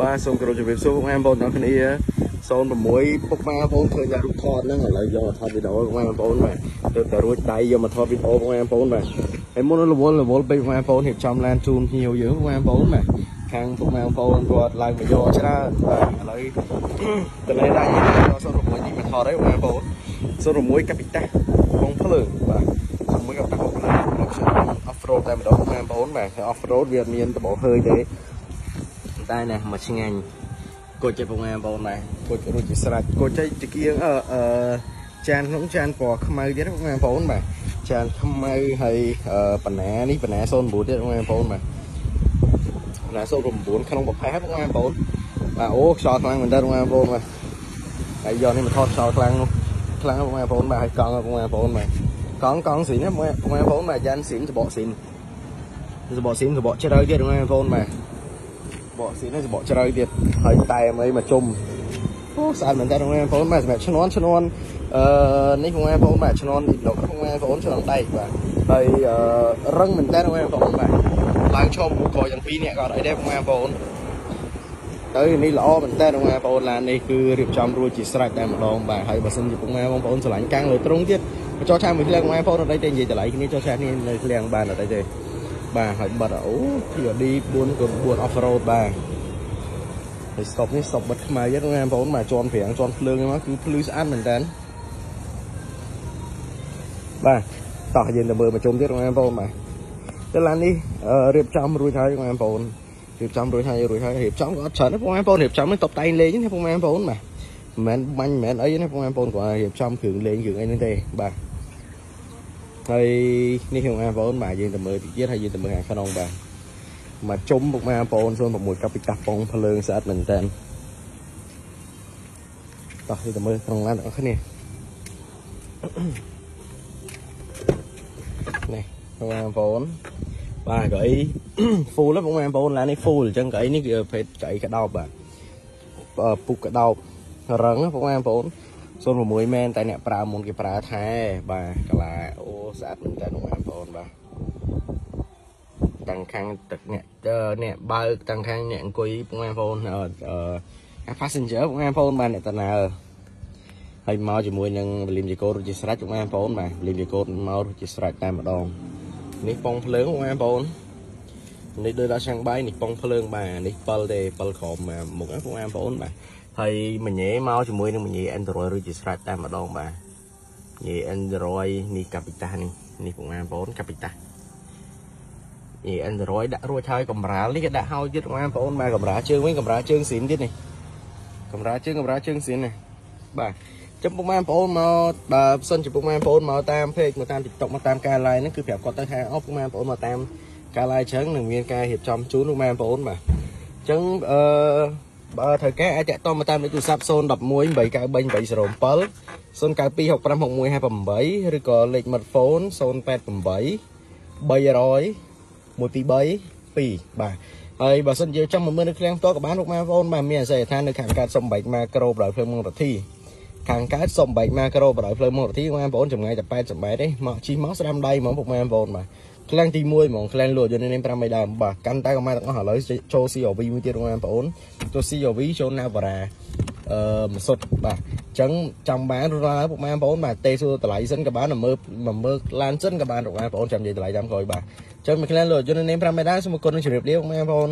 បាទសូមគោរពជម្រាបសួរបងប្អូនទាំងគ្នា06ពុកម៉ែបងប្អូនឃើញតែរូបថតហ្នឹងឥឡូវយកមកថតវីដេអូបងប្អូនបាទទៅតែរួចដៃយកមកថតវីដេអូបងប្អូនបាទហើយមុនរវល់រវល់ពេកបងប្អូនរៀបចំឡានជូនភ្ញៀវយើងបងប្អូនបាទខាងពុកម៉ែបងប្អូនគាត់ឡើងមកយកច្រើនបាទឥឡូវតលេដៃយក06នេះមកថតហើយបងប្អូន06កាពីតាបងភ្លើងបាទមួយកាពីតាបងភ្លើងមកខ្ញុំ off road តែម្ដងបងប្អូនបាទ off road វាមានដបហើយទេ តែណាមកឆ្ងាញ់គួចចេះបងប្អូនដែរគួចរួចជាស្រេចគួចចេះជាគៀងអឺអឺចានក្នុងចានពណ៌ខ្មៅទៀតបងប្អូនបាទចានខ្មៅហើយបណ្ណានេះបណ្ណា09ទៀតបងប្អូនបាទបណ្ណា09ក្នុងប្រភេទបងប្អូនបាទអូខ្យល់ខ្លាំងមែនតើបងប្អូនបាទហើយយកនេះមកថតខ្យល់ខ្លាំងនោះខ្លាំងបងប្អូនបាទហើយកង់បងប្អូនបាទកង់កង់ស៊ីនបងប្អូនបាទយ៉ានស៊ីនសបកស៊ីនសបកស៊ីនសបកជ្រៅទៀតបងប្អូនបាទ បកស៊ីនេះបកជ្រៅទៀតហើយតែអីមកជុំអូស្អាតមែនតើបងប្អូនបាទសម្រាប់ឈ្នន់ឈ្នន់អឺនេះបងប្អូនបាទឈ្នន់លោកបងប្អូនឈ្នន់ដែកបាទហើយរឹងមែនតើបងប្អូនបាទឡើងឈប់មុខក្រោយទាំងពីរនេះក៏អត់អីដែរបងប្អូនទៅនេះល្អមែនតើបងប្អូនឡាននេះគឺរៀបចំរួចជាស្រេចតែម្ដងបាទហើយបើសិនជាពុកម៉ែបងប្អូនឆ្លាញ់កាំងលើត្រង់ទៀតចោះឆាមួយឃ្លាំងបងប្អូនអត់អីទេនិយាយតម្លៃគ្នាចោះឆានេះនៅឃ្លាំងបានអត់អីទេ បាទហើយបិទអូ TRD 4ក៏4 off road បាទហើយ stop នេះ stop បិទខ្មៅទៀតបងប្អូនបាទជន់ព្រាំងជន់ភ្លើងមកគឺភ្លឺស្អាតមែនតើបាទតោះយើងទៅមើលមកជុំទៀតបងប្អូនបាទទៅឡាននេះរៀបចំរួចហើយបងប្អូនរៀបចំរួចហើយរួចហើយរៀបចំក៏អត់ច្រើនទេបងប្អូនរៀបចំនេះតបតែងលេងទេបងប្អូនបាទមិនមែនបាញ់មិនមែនអីទេបងប្អូនគាត់រៀបចំគ្រឿងលេងគ្រឿងអីហ្នឹងទេបាទ ហើយនេះខ្ញុំបងប្អូនបាទយើងទៅមើលតិចទៀតហើយយើងទៅមើលខាងក្នុងបាទមកជុំពុកម៉ែបងប្អូន06កាពីកាសប៉ុងភ្លើងស្អាតមែនតើតោះយើងទៅមើលក្នុងឡានបងប្អូននេះនេះបងប្អូនបាទកៅអី full ហ្នឹងបងប្អូនឡាននេះ full អញ្ចឹងកៅអីនេះគឺប្រភេទកៅអីកដោបបាទពុកកដោបរឹងបងប្អូន 06មែនតែអ្នកប្រើមុនគេប្រើថែបាទកាឡាអូស្អាតមែនតើបងប្អូនបាទទាំងខាងទឹកអ្នកអ្នកបើកទាំងខាងអ្នកអង្គុយបងប្អូនអឺ passenger បងប្អូនបាទអ្នកតាណាហើយមកជាមួយនឹងវលីមជីកូរួចជាស្រេចបងប្អូនបាទវលីមជីកូមករួចជាស្រេចតែម្ដងនេះប៉ុងភ្លើងបងប្អូននេះដូចដល់ឆាំងបាយនេះប៉ុងភ្លើងបាទនេះ7ទេ7ក្រោមមុខបងប្អូនបាទ ហើយមញ៉េមកជាមួយនឹងមញ៉េ Android រួចជាស្រេចតែម្ដងបាទមញ៉េ Android នេះកាពីតានេះនេះបងប្អូនកាពីតានេះ Android ដាក់រួចហើយកំរាលនេះក៏ដាក់ហើយទៀតបងប្អូនបាទកំរាលជើងវិញកំរាលជើងស៊ីនទៀតនេះកំរាលជើងកំរាលជើងស៊ីននេះបាទចំពុកម៉ែបងប្អូនមកបើសិនជាពុកម៉ែបងប្អូនមកតាម page មកតាម TikTok មកតាមការ live ហ្នឹងគឺប្រាប់គាត់ទៅថាអូពុកម៉ែបងប្អូនមកតាមការ live ចឹងនឹងមានការរៀបចំជូនពុកម៉ែបងប្អូនបាទអញ្ចឹងអឺ បើត្រូវការអាចតាក់ទងមកតាមលេខទូរស័ព្ទ011 893 807 092656158ឬក៏លេខ smartphone 088 300 123 2បាទហើយបើសិនជាចង់មកមើលនៅឃ្លាំងផ្ទាល់ក៏បានលោកម៉ែបងប្អូនបាទមានអាស័យដ្ឋាននៅខាងកើតសំបែកម៉ាក្រូដោយភ្លើងមងរទ្ធីខាងកើតសំបែកម៉ាក្រូដោយភ្លើងមងរទ្ធីបងប្អូនចម្ងាយតែ80បែតទេមកជិះមកស្ដាំដៃហ្មងពុកម៉ែបងប្អូនបាទ ក្លាំងទី1ហ្មងក្លាំងលក់យន្តនេះ5មេដើមបាទកាន់តែកម្លាំងទាំងអស់ឥឡូវចូល CRV មួយទៀតបងប្អូនចូល CRV ចូល Navara អឺមសុតបាទអញ្ចឹងចាំបានរត់ឡើងពុកម៉ែបងប្អូនបាទទេសួរតម្លៃសិនក៏បានមើលមើលឡានសិនក៏បានពុកម៉ែបងប្អូនចាំនិយាយតម្លៃតាមក្រោយបាទអញ្ចឹងមួយក្លែងលក់យន្តនេះ5មេដើមសូមអរគុណនឹងជម្រាបលាពុកម៉ែបងប្អូន